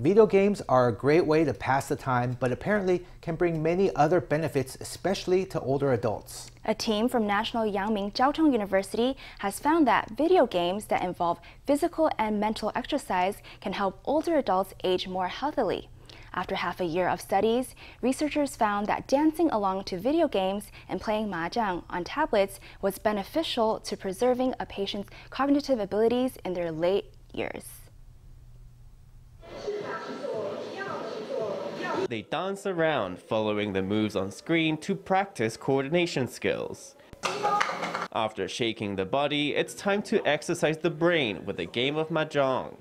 Video games are a great way to pass the time, but apparently can bring many other benefits, especially to older adults. A team from National Yang Ming Chiao Tung University has found that video games that involve physical and mental exercise can help older adults age more healthily. After half a year of studies, researchers found that dancing along to video games and playing mahjong on tablets was beneficial to preserving a patient's cognitive abilities in their late years. They dance around, following the moves on screen to practice coordination skills. After shaking the body, it's time to exercise the brain with a game of mahjong.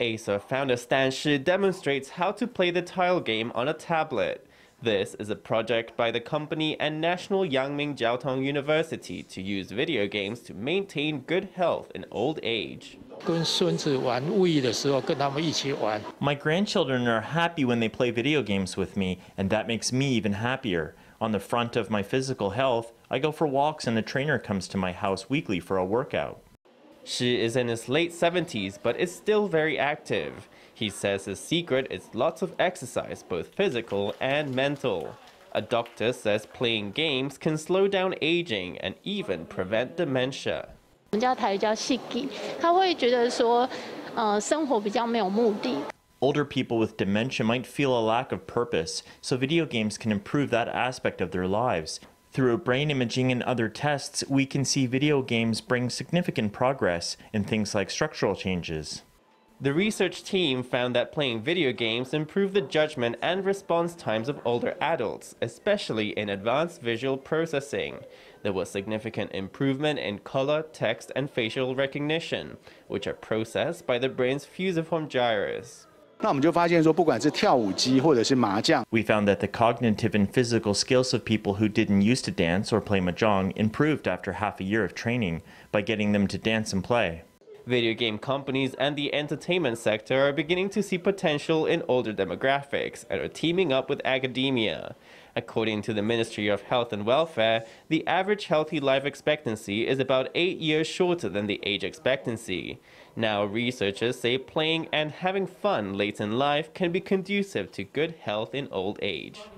Acer founder Stan Shih demonstrates how to play the tile game on a tablet. This is a project by the company and National Yang Ming Chiao Tung University to use video games to maintain good health in old age. My grandchildren are happy when they play video games with me, and that makes me even happier. On the front of my physical health, I go for walks and a trainer comes to my house weekly for a workout. Shih is in his late 70s but is still very active. He says his secret is lots of exercise, both physical and mental. A doctor says playing games can slow down aging and even prevent dementia. 我们叫台语叫 Older people with dementia might feel a lack of purpose, so video games can improve that aspect of their lives. Through brain imaging and other tests, we can see video games bring significant progress in things like structural changes. The research team found that playing video games improved the judgment and response times of older adults, especially in advanced visual processing. There was significant improvement in color, text, and facial recognition, which are processed by the brain's fusiform gyrus. 那我们就发现说，不管是跳舞机或者是麻将，We found that the cognitive and physical skills of people who didn't used to dance or play mahjong improved after half a year of training by getting them to dance and play. Video game companies and the entertainment sector are beginning to see potential in older demographics and are teaming up with academia. According to the Ministry of Health and Welfare, the average healthy life expectancy is about eight years shorter than the age expectancy. Now, researchers say playing and having fun late in life can be conducive to good health in old age.